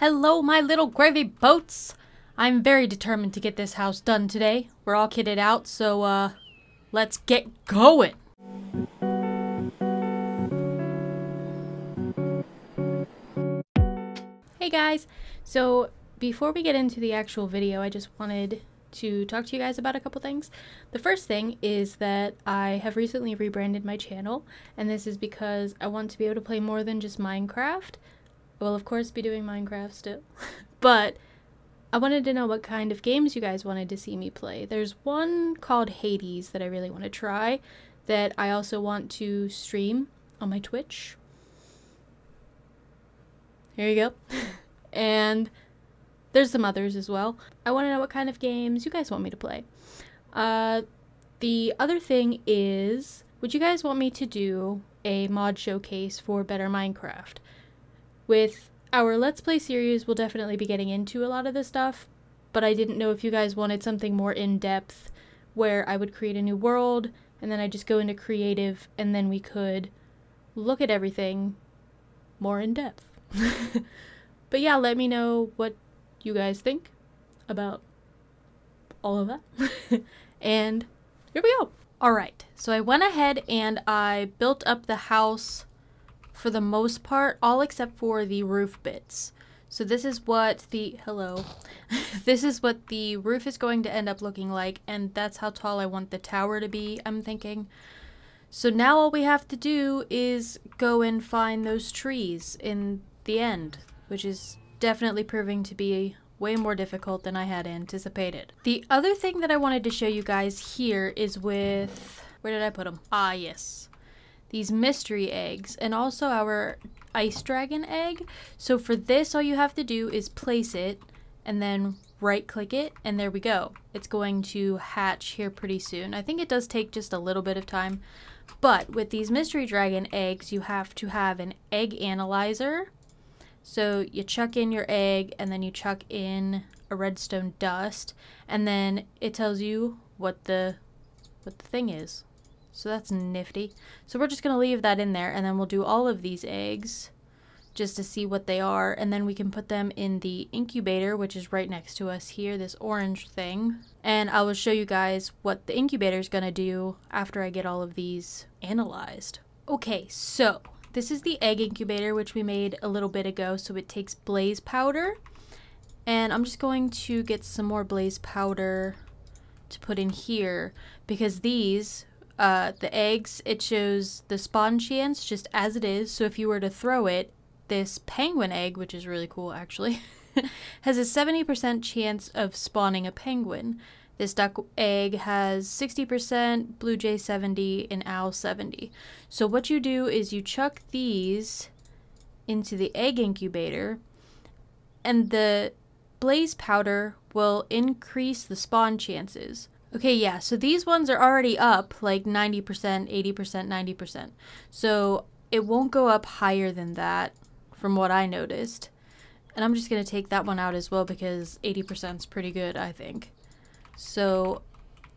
Hello, my little gravy boats! I'm very determined to get this house done today. We're all kitted out, so, uh, let's get going! Hey guys! So, before we get into the actual video, I just wanted to talk to you guys about a couple things. The first thing is that I have recently rebranded my channel, and this is because I want to be able to play more than just Minecraft. I will, of course, be doing Minecraft still, but I wanted to know what kind of games you guys wanted to see me play. There's one called Hades that I really want to try, that I also want to stream on my Twitch. Here you go. and there's some others as well. I want to know what kind of games you guys want me to play. Uh, the other thing is, would you guys want me to do a mod showcase for Better Minecraft? With our Let's Play series, we'll definitely be getting into a lot of this stuff, but I didn't know if you guys wanted something more in-depth where I would create a new world, and then I just go into creative, and then we could look at everything more in depth. but yeah, let me know what you guys think about all of that. and here we go. All right, so I went ahead and I built up the house for the most part, all except for the roof bits. So this is what the, hello, this is what the roof is going to end up looking like, and that's how tall I want the tower to be, I'm thinking. So now all we have to do is go and find those trees in the end, which is definitely proving to be way more difficult than I had anticipated. The other thing that I wanted to show you guys here is with, where did I put them? Ah, yes. These mystery eggs and also our ice dragon egg. So for this, all you have to do is place it and then right click it and there we go. It's going to hatch here pretty soon. I think it does take just a little bit of time. But with these mystery dragon eggs, you have to have an egg analyzer so you chuck in your egg and then you chuck in a redstone dust and then it tells you what the what the thing is. So that's nifty. So we're just going to leave that in there and then we'll do all of these eggs just to see what they are and then we can put them in the incubator which is right next to us here this orange thing and I will show you guys what the incubator is going to do after I get all of these analyzed. Okay so this is the egg incubator, which we made a little bit ago. So it takes blaze powder. And I'm just going to get some more blaze powder to put in here. Because these, uh, the eggs, it shows the spawn chance just as it is. So if you were to throw it, this penguin egg, which is really cool actually, has a 70% chance of spawning a penguin. This duck egg has 60%, blue jay 70, and owl 70. So what you do is you chuck these into the egg incubator and the blaze powder will increase the spawn chances. Okay, yeah, so these ones are already up like 90%, 80%, 90%. So it won't go up higher than that from what I noticed. And I'm just going to take that one out as well because 80% is pretty good, I think. So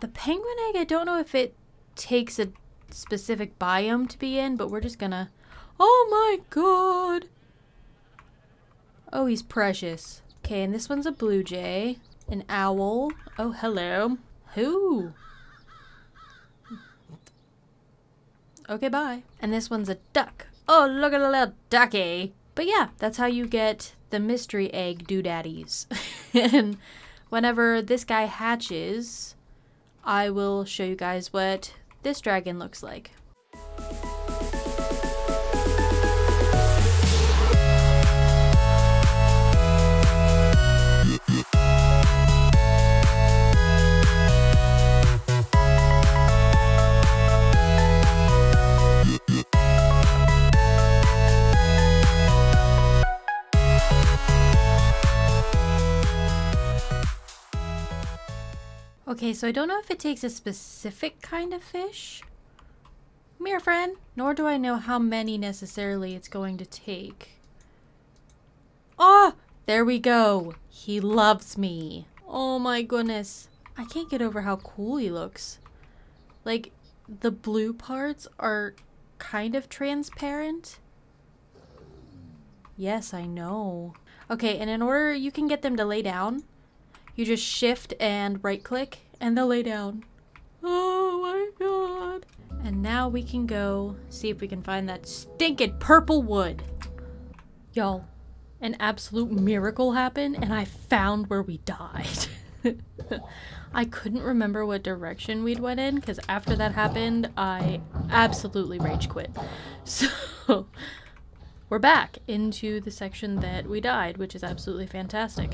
the penguin egg, I don't know if it takes a specific biome to be in, but we're just gonna... Oh my god! Oh, he's precious. Okay, and this one's a blue jay. An owl. Oh, hello. Who? Okay, bye. And this one's a duck. Oh, look at the little ducky. But yeah, that's how you get the mystery egg doodaddies. and whenever this guy hatches, I will show you guys what this dragon looks like. Okay, so I don't know if it takes a specific kind of fish. Come here, friend. Nor do I know how many necessarily it's going to take. Oh, there we go. He loves me. Oh my goodness. I can't get over how cool he looks. Like, the blue parts are kind of transparent. Yes, I know. Okay, and in order you can get them to lay down, you just shift and right click and they'll lay down. Oh my god. And now we can go see if we can find that stinking purple wood. Y'all, an absolute miracle happened and I found where we died. I couldn't remember what direction we'd went in because after that happened, I absolutely rage quit. So we're back into the section that we died, which is absolutely fantastic.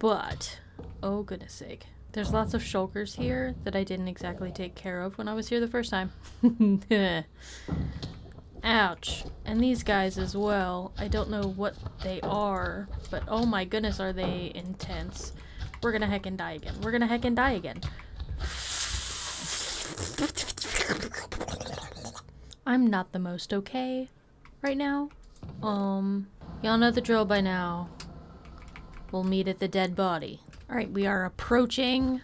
But, oh goodness sake. There's lots of shulkers here that I didn't exactly take care of when I was here the first time. Ouch. And these guys as well. I don't know what they are, but oh my goodness are they intense. We're gonna heck and die again. We're gonna heck and die again. I'm not the most okay right now. Um, y'all know the drill by now. We'll meet at the dead body. Alright, we are approaching,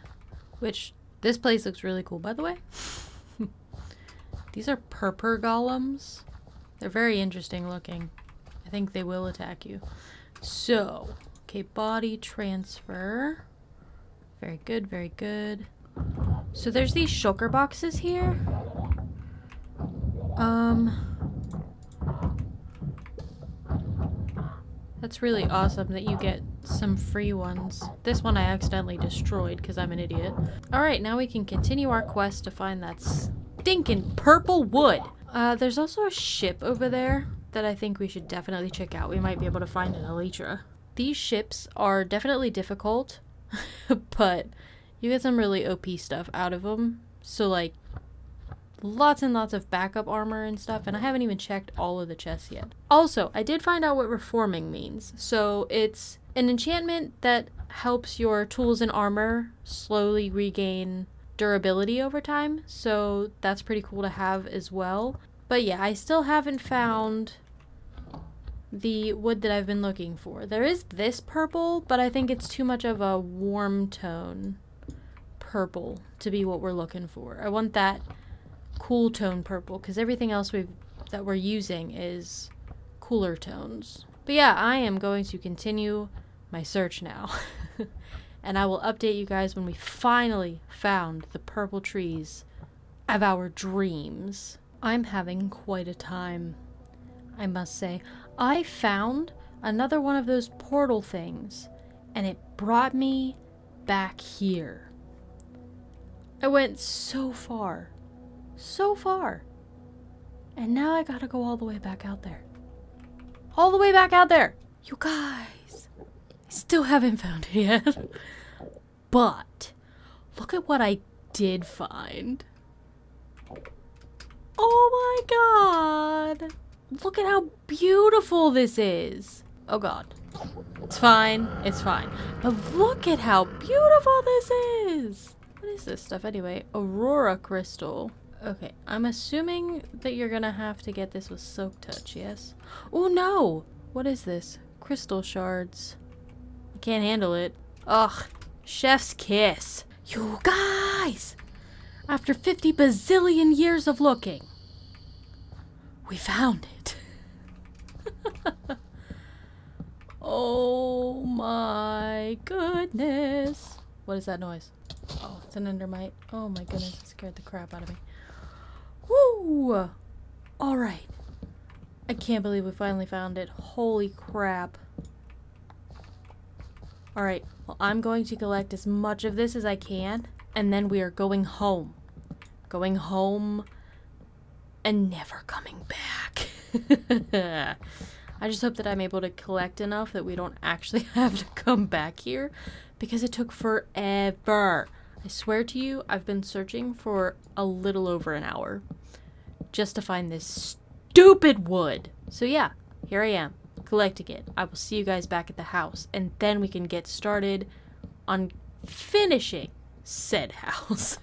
which this place looks really cool, by the way. These are purpur golems. They're very interesting looking. I think they will attack you. So, okay, body transfer. Very good, very good. So there's these shulker boxes here. Um... That's really awesome that you get some free ones. This one I accidentally destroyed because I'm an idiot. Alright, now we can continue our quest to find that stinking purple wood. Uh, there's also a ship over there that I think we should definitely check out. We might be able to find an elytra. These ships are definitely difficult, but you get some really OP stuff out of them. So like lots and lots of backup armor and stuff, and I haven't even checked all of the chests yet. Also, I did find out what reforming means. So it's an enchantment that helps your tools and armor slowly regain durability over time, so that's pretty cool to have as well. But yeah, I still haven't found the wood that I've been looking for. There is this purple, but I think it's too much of a warm tone purple to be what we're looking for. I want that cool tone purple because everything else we've that we're using is cooler tones. But yeah, I am going to continue my search now. and I will update you guys when we finally found the purple trees of our dreams. I'm having quite a time, I must say. I found another one of those portal things, and it brought me back here. I went so far, so far, and now I gotta go all the way back out there. All the way back out there! You guys! I still haven't found it yet. but, look at what I did find. Oh my god! Look at how beautiful this is. Oh god. It's fine. It's fine. But look at how beautiful this is. What is this stuff anyway? Aurora crystal. Okay, I'm assuming that you're gonna have to get this with Silk Touch, yes? Oh no! What is this? Crystal shards. I can't handle it. Ugh. Chef's kiss. You guys! After 50 bazillion years of looking, we found it. oh my goodness. What is that noise? Oh, it's an endermite. Oh my goodness, it scared the crap out of me. Woo! Alright. I can't believe we finally found it. Holy crap. Alright, well I'm going to collect as much of this as I can, and then we are going home. Going home and never coming back. I just hope that I'm able to collect enough that we don't actually have to come back here because it took forever. I swear to you, I've been searching for a little over an hour just to find this stupid wood. So yeah, here I am, collecting it. I will see you guys back at the house, and then we can get started on finishing said house.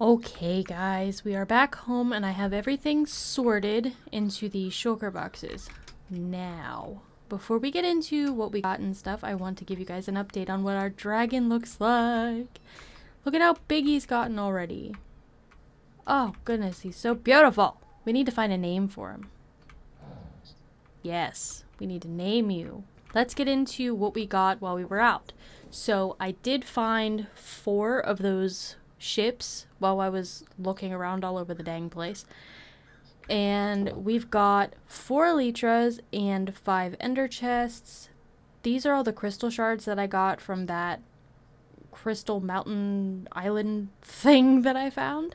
okay, guys, we are back home, and I have everything sorted into the shulker boxes. Now, before we get into what we got and stuff, I want to give you guys an update on what our dragon looks like. Look at how big he's gotten already. Oh, goodness, he's so beautiful. We need to find a name for him. Yes, we need to name you. let's get into what we got while we were out. So I did find four of those ships while I was looking around all over the dang place. And we've got four elytras and five ender chests. These are all the crystal shards that I got from that crystal mountain island thing that I found.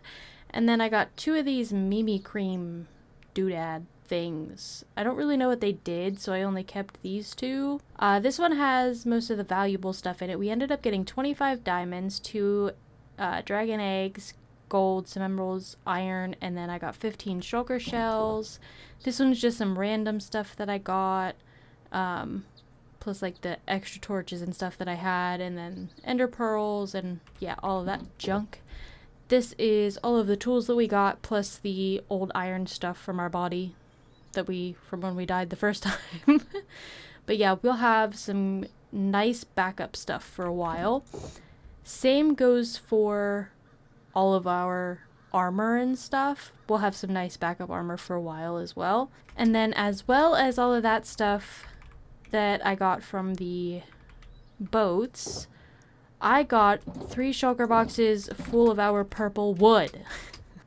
And then I got two of these Mimi cream doodad things. I don't really know what they did, so I only kept these two. Uh, this one has most of the valuable stuff in it. We ended up getting 25 diamonds, two uh, dragon eggs, gold, some emeralds, iron, and then I got 15 shulker shells. This one's just some random stuff that I got. Um, plus like the extra torches and stuff that I had, and then ender pearls, and yeah, all of that junk. This is all of the tools that we got, plus the old iron stuff from our body that we, from when we died the first time. but yeah, we'll have some nice backup stuff for a while. Same goes for all of our armor and stuff. We'll have some nice backup armor for a while as well. And then as well as all of that stuff that I got from the boats, I got three shulker boxes full of our purple wood.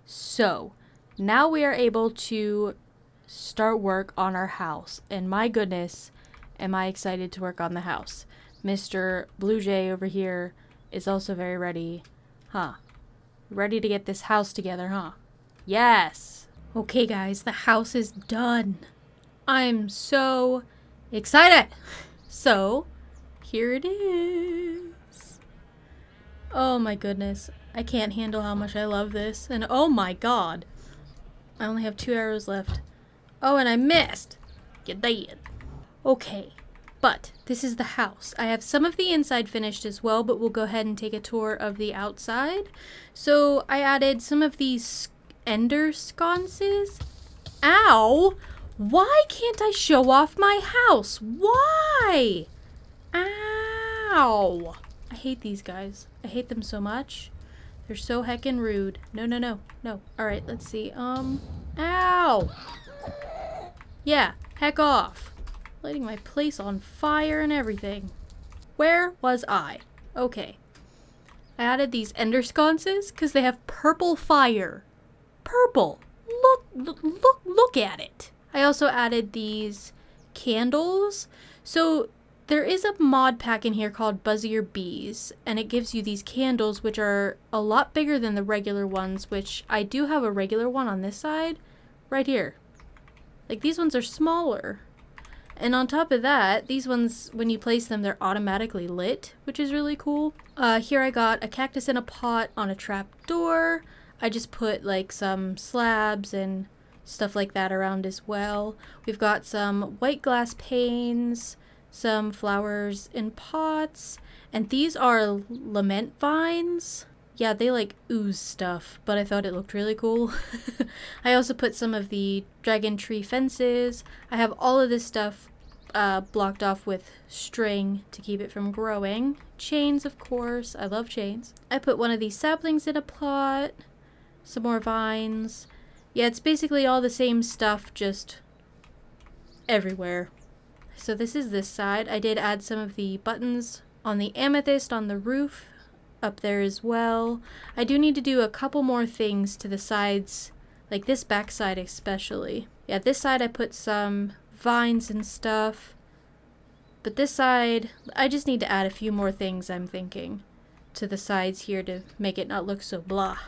so, now we are able to start work on our house. And my goodness, am I excited to work on the house. Mr. Blue Jay over here is also very ready. Huh. Ready to get this house together, huh? Yes! Okay, guys, the house is done. I'm so excited! So, here it is. Oh my goodness. I can't handle how much I love this. And oh my god. I only have two arrows left. Oh, and I missed. You did. Okay, but this is the house. I have some of the inside finished as well, but we'll go ahead and take a tour of the outside. So I added some of these ender sconces. Ow! Why can't I show off my house? Why? Ow! I hate these guys. I hate them so much. They're so heckin' rude. No, no, no, no. Alright, let's see. Um, ow! Yeah, heck off. Lighting my place on fire and everything. Where was I? Okay. I added these ender sconces because they have purple fire. Purple. Look, look, look, look at it. I also added these candles. So there is a mod pack in here called Buzzier Bees, and it gives you these candles, which are a lot bigger than the regular ones, which I do have a regular one on this side, right here. Like these ones are smaller. And on top of that, these ones, when you place them, they're automatically lit, which is really cool. Uh, here I got a cactus in a pot on a trap door. I just put like some slabs and stuff like that around as well. We've got some white glass panes, some flowers in pots, and these are lament vines yeah, they like ooze stuff, but I thought it looked really cool. I also put some of the dragon tree fences. I have all of this stuff uh, blocked off with string to keep it from growing. Chains, of course. I love chains. I put one of these saplings in a plot. Some more vines. Yeah, it's basically all the same stuff, just everywhere. So this is this side. I did add some of the buttons on the amethyst on the roof up there as well. I do need to do a couple more things to the sides, like this back side especially. Yeah, this side I put some vines and stuff. But this side, I just need to add a few more things, I'm thinking, to the sides here to make it not look so blah.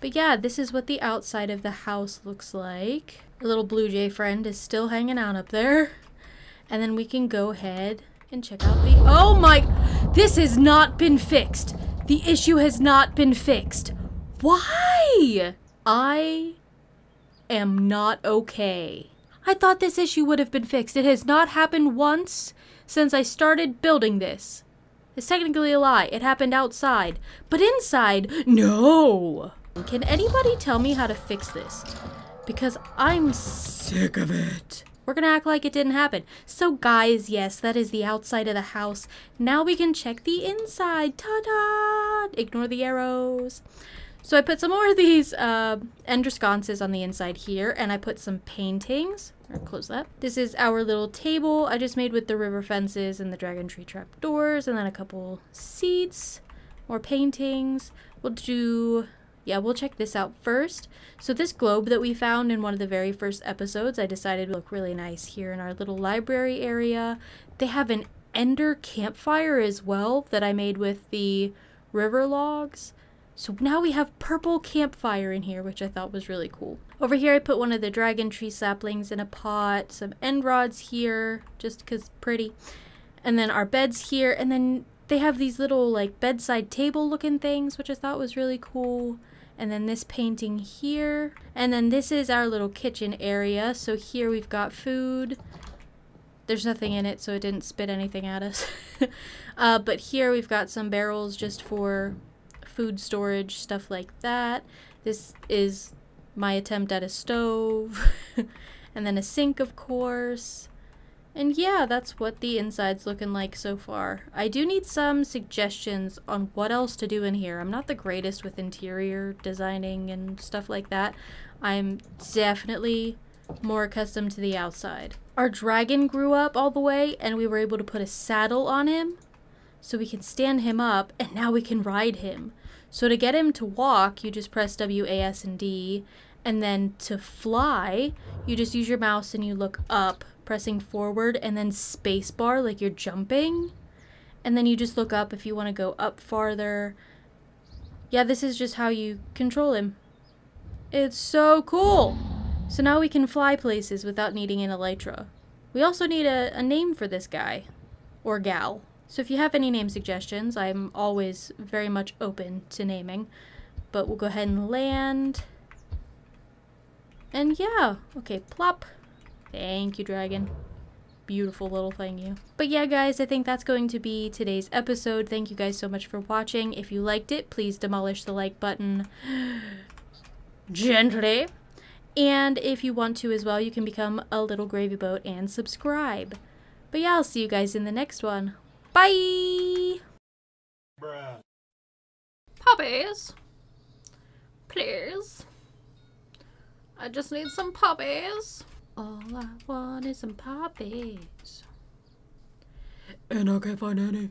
But yeah, this is what the outside of the house looks like. Our little blue jay friend is still hanging out up there. And then we can go ahead and check out the- Oh my- This has not been fixed. The issue has not been fixed. Why? I am not okay. I thought this issue would have been fixed. It has not happened once since I started building this. It's technically a lie. It happened outside. But inside, no! Can anybody tell me how to fix this? Because I'm sick of it. We're gonna act like it didn't happen. So guys, yes, that is the outside of the house. Now we can check the inside. Ta-da! Ignore the arrows. So I put some more of these uh, ender sconces on the inside here, and I put some paintings. close that. This is our little table I just made with the river fences and the dragon tree trap doors and then a couple seats, more paintings. We'll do, yeah, we'll check this out first. So this globe that we found in one of the very first episodes, I decided would look really nice here in our little library area. They have an ender campfire as well that I made with the river logs. So now we have purple campfire in here, which I thought was really cool. Over here, I put one of the dragon tree saplings in a pot, some end rods here, just because pretty. And then our beds here, and then they have these little like bedside table looking things, which I thought was really cool. And then this painting here. And then this is our little kitchen area. So here we've got food. There's nothing in it, so it didn't spit anything at us. uh, but here we've got some barrels just for food storage, stuff like that. This is my attempt at a stove. and then a sink, of course. And yeah, that's what the inside's looking like so far. I do need some suggestions on what else to do in here. I'm not the greatest with interior designing and stuff like that. I'm definitely more accustomed to the outside. Our dragon grew up all the way and we were able to put a saddle on him so we can stand him up and now we can ride him. So to get him to walk, you just press W, A, S, and D. And then to fly, you just use your mouse and you look up, pressing forward and then spacebar like you're jumping. And then you just look up if you want to go up farther. Yeah, this is just how you control him. It's so cool! So now we can fly places without needing an elytra. We also need a, a name for this guy. Or gal. So if you have any name suggestions, I'm always very much open to naming. But we'll go ahead and land. And yeah, okay, plop. Thank you, dragon. Beautiful little thing, you. But yeah, guys, I think that's going to be today's episode. Thank you guys so much for watching. If you liked it, please demolish the like button gently. And if you want to as well, you can become a little gravy boat and subscribe. But yeah, I'll see you guys in the next one. Bye. Bruh. Puppies. Please. I just need some puppies. All I want is some poppies. And I can't find any.